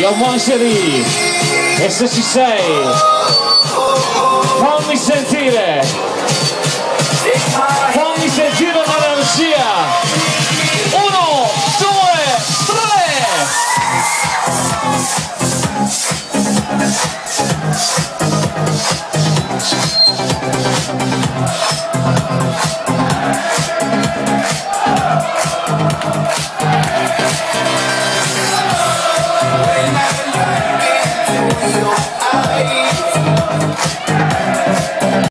Yomon Seri e se ci sei fammi sentire. Fammi sentire la l'energia uno, due, tre. Oh,